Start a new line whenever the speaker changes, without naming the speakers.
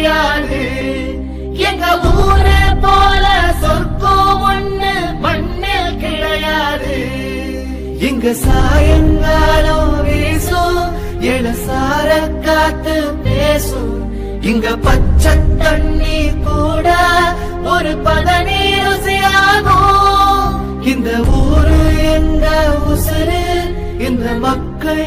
முடியாது எங்க ஊரு போல சொர்க்கம் ஒண்ணு மண்ணில் கிடையாது. இங்க சாயங்காலம் வீசும் இளசார காத்து பேசும். இங்க பச்சை தண்ணி கூட ஒரு பதனி ருசியாகும் இந்த ஊரு எங்க உசுறு இந்த மக்கள்